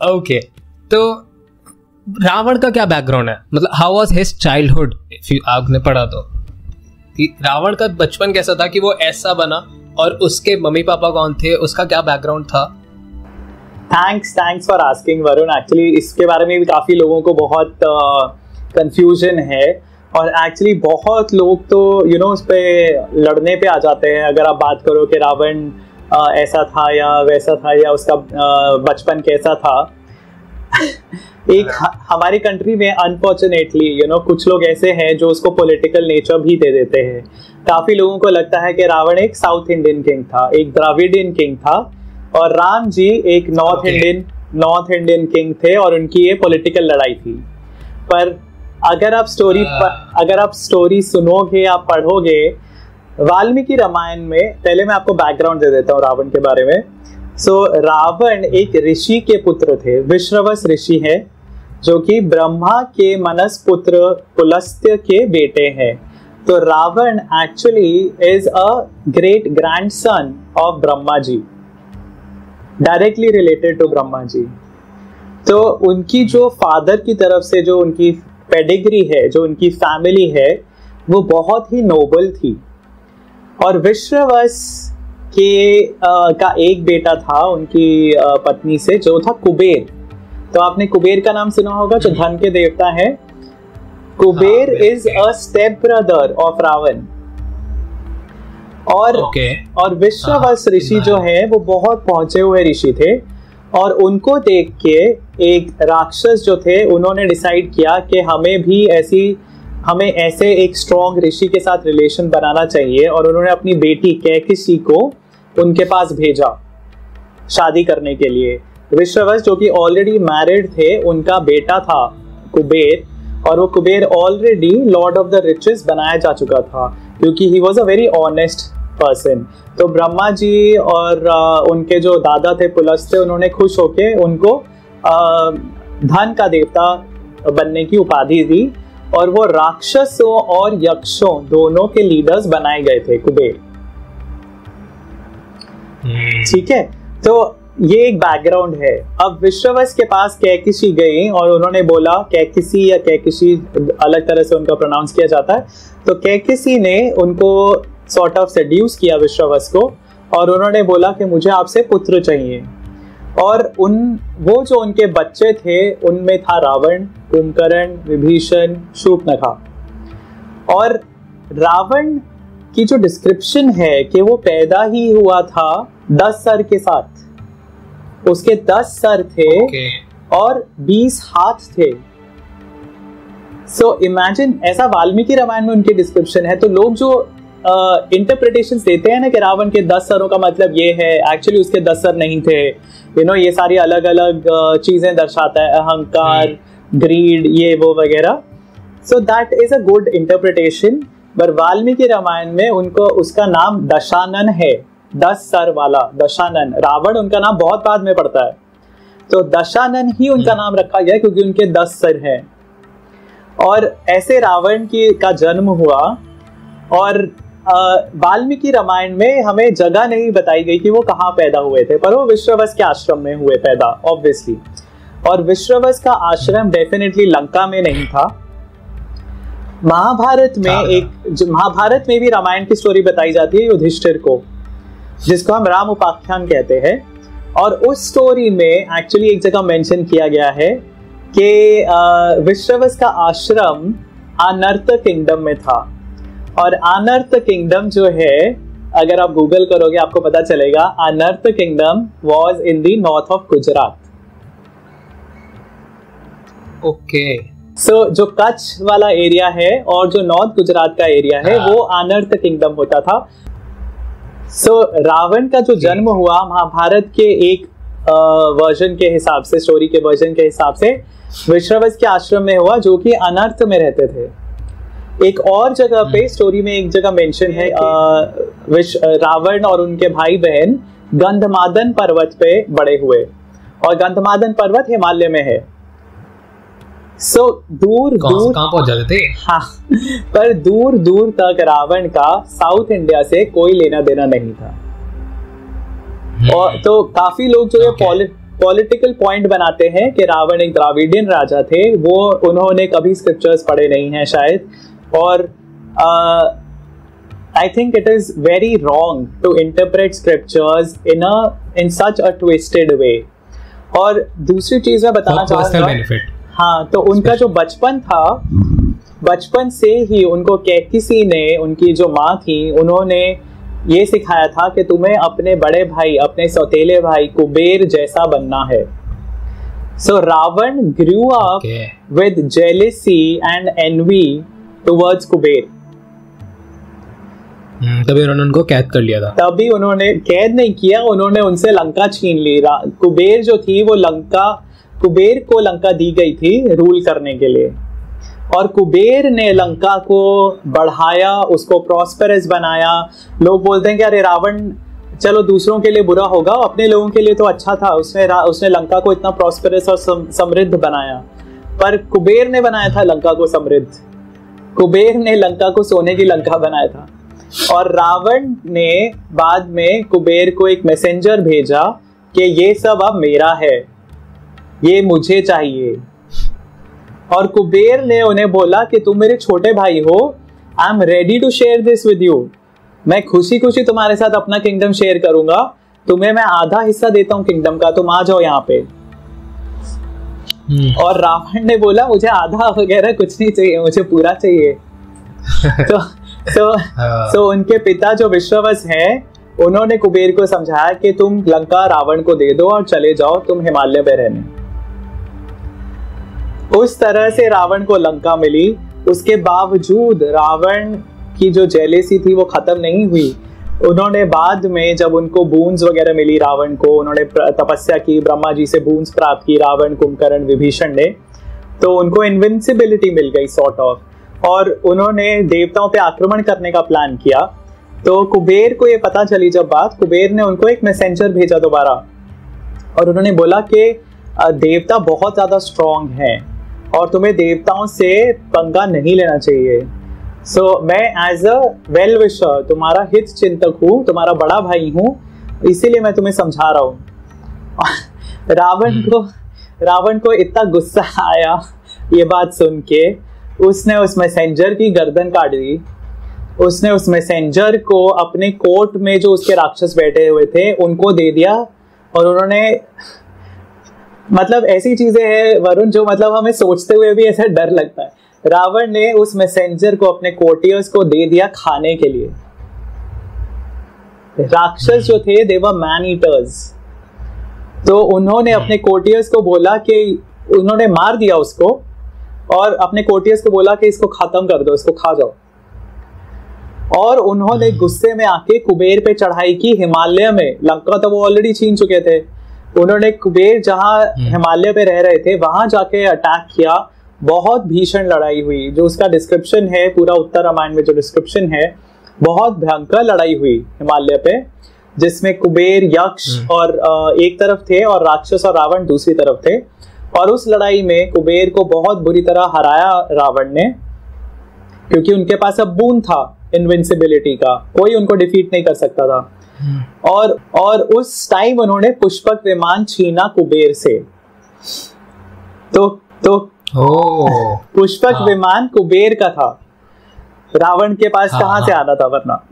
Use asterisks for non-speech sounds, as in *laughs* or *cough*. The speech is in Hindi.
ओके तो रावण का क्या बैकग्राउंड है? मतलब हाउ वाज हिज चाइल्डहुड आपने पढ़ा तो। रावण का बचपन कैसा था कि वो ऐसा बना और उसके मम्मी पापा कौन थे? उसका क्या बैकग्राउंड था? Thanks thanks for asking Varun actually इसके बारे में भी काफ़ी लोगों को बहुत कंफ्यूजन uh, है। और एक्चुअली बहुत लोग तो यू you नो know, उस पर लड़ने पे आ जाते हैं। अगर आप बात करो कि रावण uh, ऐसा था या वैसा था या उसका uh, बचपन कैसा था? *laughs* एक हमारी कंट्री में अनफॉर्चुनेटली यू नो कुछ लोग ऐसे हैं जो उसको पॉलिटिकल नेचर भी दे देते हैं। काफ़ी लोगों को लगता है कि रावण एक साउथ इंडियन किंग था एक द्राविडियन किंग था और राम जी एक north Indian north Indian king थे और उनकी ये पॉलिटिकल लड़ाई थी। पर अगर आप स्टोरी अगर आप स्टोरी सुनोगे आप पढ़ोगे वाल्मीकि रामायण में पहले मैं आपको बैकग्राउंड दे देता हूँ रावण के बारे में। सो so, रावण एक ऋषि के पुत्र थे विश्रवस ऋषि है जो कि ब्रह्मा के मनस पुत्र पुलस्त्य के बेटे हैं। तो Ravan actually is a great grand son of Brahma ji directly related to Brahma ji तो उनकी जो फादर की तरफ़ से जो उनकी पेडिग्री है जो उनकी फैमिली है वो बहुत ही नोबल थी। और विश्ववस के आ, का एक बेटा था उनकी आ, पत्नी से जो था कुबेर। तो आपने कुबेर का नाम सुना होगा जो धन के देवता है? Kuber is a step brother of Ravan और okay. और विश्ववस हाँ, ऋषि जो है वो बहुत पहुँचे हुए ऋषि थे। और उनको देख के एक राक्षस जो थे उन्होंने डिसाइड किया कि हमें भी ऐसी हमें ऐसे एक स्ट्रॉन्ग ऋषि के साथ रिलेशन बनाना चाहिए और उन्होंने अपनी बेटी कैकिसी को उनके पास भेजा शादी करने के लिए। विश्ववश जो कि ऑलरेडी मैरिड थे, उनका बेटा था कुबेर और वो Kuber already lord of the riches बनाया जा चुका था क्योंकि he was a very honest person तो ब्रह्मा जी और उनके जो दादा थे, पुलस थे, उन्होंने खुश होके उनको धन का देवता बनने की उपाधि दी। और वो राक्षसों और यक्षों दोनों के लीडर्स बनाए गए थे कुबेर। हम्म। ठीक है? तो ये एक बैकग्राउंड है। अब विश्ववश के पास कैकिसी गई और उन्होंने बोला कैकिसी या कैकिसी अलग तरह से उनका प्रोनाउंस किया जाता है। तो कैकिसी ने उनको सॉर्ट ऑफ़ सेड्यूस किया विश्ववश को और उन्होंने बोला कि मुझे आपसे पुत्र चाहिए। और उन वो जो उनके बच्चे थे उनमें था रावण कुंभकर्ण विभीषण शूपनखा और रावण की जो डिस्क्रिप्शन है कि वो पैदा ही हुआ था दस सर के साथ। उसके दस सर थे okay. और बीस हाथ थे। सो so, इमेजिन ऐसा वाल्मीकि रामायण में उनकी डिस्क्रिप्शन है तो लोग जो इंटरप्रिटेशन uh, देते हैं ना कि रावण के दस सरों का मतलब ये है। एक्चुअली उसके दस सर नहीं थे। यू you नो know, ये सारी अलग अलग uh, चीज़ें दर्शाता है। अहंकार ग्रीड hmm. ये वो वगैरह। So that is a good interpretation पर वाल्मीकि रामायण में उनको उसका नाम दशानन है। दस सर वाला दशानन। रावण उनका नाम बहुत बाद में पड़ता है। तो दशानन ही उनका नाम रखा गया क्योंकि उनके दस सर हैं। और ऐसे रावण की का जन्म हुआ। और वाल्मीकि रामायण में हमें जगह नहीं बताई गई कि वो कहाँ पैदा हुए थे पर वो विश्ववस के आश्रम में हुए पैदा ऑब्वियसली और विश्ववस का आश्रम डेफिनेटली लंका में नहीं था। महाभारत में एक महाभारत में भी रामायण की स्टोरी बताई जाती है युधिष्ठिर को जिसको हम राम उपाख्यान कहते हैं। और उस स्टोरी में एक्चुअली एक जगह मेंशन किया गया है कि विश्ववस का आश्रम अनर्थ किंगडम में था। और अनर्थ किंगडम जो है अगर आप गूगल करोगे आपको पता चलेगा Anarta kingdom was in the north of Gujarat okay so जो कच्छ वाला एरिया है और जो नॉर्थ गुजरात का एरिया है हाँ। वो अनर्थ किंगडम होता था। सो so, रावण का जो जन्म हुआ महाभारत के एक वर्जन के हिसाब से स्टोरी के वर्जन के हिसाब से विश्ववस के आश्रम में हुआ जो कि अनर्थ में रहते थे। एक और जगह पे स्टोरी हम्म। में एक जगह मेंशन है विश रावण और उनके भाई बहन गंधमादन पर्वत पे बड़े हुए और गंधमादन पर्वत हिमालय में है सो so, दूर दूर कहाँ पहुँच जाते थे हाँ पर दूर दूर तक रावण का साउथ इंडिया से कोई लेना देना नहीं था हम्म। और तो काफ़ी लोग जो okay. पॉलिटिकल पॉइंट बनाते हैं कि रावण एक द्राविडियन राजा थे वो उन्होंने कभी स्क्रिप्चर्स पढ़े नहीं हैं शायद और I think it is very wrong to interpret scriptures in a in such a twisted way और दूसरी चीज़ मैं बताना चाहूँगा हाँ तो उनका जो बचपन था बचपन से ही उनको कैकिसी ने उनकी जो माँ थी उन्होंने ये सिखाया था कि तुम्हें अपने बड़े भाई अपने सौतेले भाई कुबेर जैसा बनना है। So Ravan grew up with jealousy and envy towards Kuber तभी उन्होंने उनको कैद कर लिया था। तभी उन्होंने कैद नहीं किया उन्होंने उनसे लंका छीन ली। कुबेर जो थी वो लंका कुबेर को लंका दी गई थी रूल करने के लिए। और कुबेर ने लंका को बढ़ाया उसको प्रॉस्पेरस बनाया। लोग बोलते हैं कि अरे रावण चलो दूसरों के लिए बुरा होगा अपने लोगों के लिए तो अच्छा था। उसने उसने लंका को इतना प्रॉस्पेरस और समृद्ध बनाया। पर कुबेर ने बनाया था लंका को समृद्ध। कुबेर ने लंका को सोने की लंका बनाया था। और रावण ने बाद में कुबेर को एक मैसेंजर भेजा कि ये सब अब मेरा है, ये मुझे चाहिए। और कुबेर ने उन्हें बोला कि तुम मेरे छोटे भाई हो I am ready to share this with you मैं खुशी खुशी तुम्हारे साथ अपना किंगडम शेयर करूँगा। तुम्हें मैं आधा हिस्सा देता हूँ किंगडम का, तुम आ जाओ यहाँ पे। और रावण ने बोला मुझे आधा वगैरह कुछ नहीं चाहिए मुझे पूरा चाहिए। तो तो *laughs* तो उनके पिता जो विश्ववस है उन्होंने कुबेर को समझाया कि तुम लंका रावण को दे दो और चले जाओ तुम हिमालय में रहने। उस तरह से रावण को लंका मिली। उसके बावजूद रावण की जो जेलेसी थी वो खत्म नहीं हुई। उन्होंने बाद में जब उनको बूंस वगैरह मिली रावण को, उन्होंने तपस्या की, ब्रह्मा जी से बूंस प्राप्त की, रावण, कुंभकर्ण, विभीषण ने तो उनको इनविंसिबिलिटी मिल गई सॉर्ट ऑफ़ और उन्होंने देवताओं पे आक्रमण करने का प्लान किया। तो कुबेर को ये पता चली जब बात, कुबेर ने उनको एक मैसेंजर भेजा दोबारा। और उन्होंने बोला कि देवता बहुत ज़्यादा स्ट्रांग हैं और तुम्हें देवताओं से पंगा नहीं लेना चाहिए। सो so, मैं एज अ वेल विशर तुम्हारा हित चिंतक हूँ तुम्हारा बड़ा भाई हूँ इसीलिए मैं तुम्हें समझा रहा हूँ। *laughs* रावण हम्म। को रावण को इतना गुस्सा आया ये बात सुन के। उसने उस मैसेंजर की गर्दन काट दी। उसने उस मैसेंजर को अपने कोर्ट में जो उसके राक्षस बैठे हुए थे उनको दे दिया और उन्होंने मतलब ऐसी चीज़ें हैं वरुण जो मतलब हमें सोचते हुए भी ऐसा डर लगता है। रावण ने उस मैसेंजर को अपने कोटियर्स को दे दिया खाने के लिए। राक्षस जो थे देवर मैन ईटर्स तो उन्होंने अपने कोटियर्स को बोला कि उन्होंने मार दिया उसको और अपने कोटियर्स को बोला कि इसको खत्म कर दो इसको खा जाओ। और उन्होंने। गुस्से में आके कुबेर पे चढ़ाई की हिमालय में। लंका तो वो ऑलरेडी छीन चुके थे। उन्होंने कुबेर जहाँ हम्म। हिमालय पे रह रहे थे वहाँ जाके अटैक किया। बहुत भीषण लड़ाई हुई जो उसका डिस्क्रिप्शन है पूरा उत्तर रामायण में जो डिस्क्रिप्शन है बहुत भयंकर लड़ाई हुई हिमालय पे जिसमें कुबेर यक्ष हम्म। और एक तरफ़ थे और राक्षस और रावण दूसरी तरफ़ थे। और उस लड़ाई में कुबेर को बहुत बुरी तरह हराया रावण ने क्योंकि उनके पास अब बून था इनविंसिबिलिटी का कोई उनको डिफीट नहीं कर सकता था। और और उस टाइम उन्होंने पुष्पक विमान छीना कुबेर से। तो तो पुष्पक हाँ। विमान कुबेर का था। रावण के पास हाँ, कहाँ हाँ, से आना था वरना?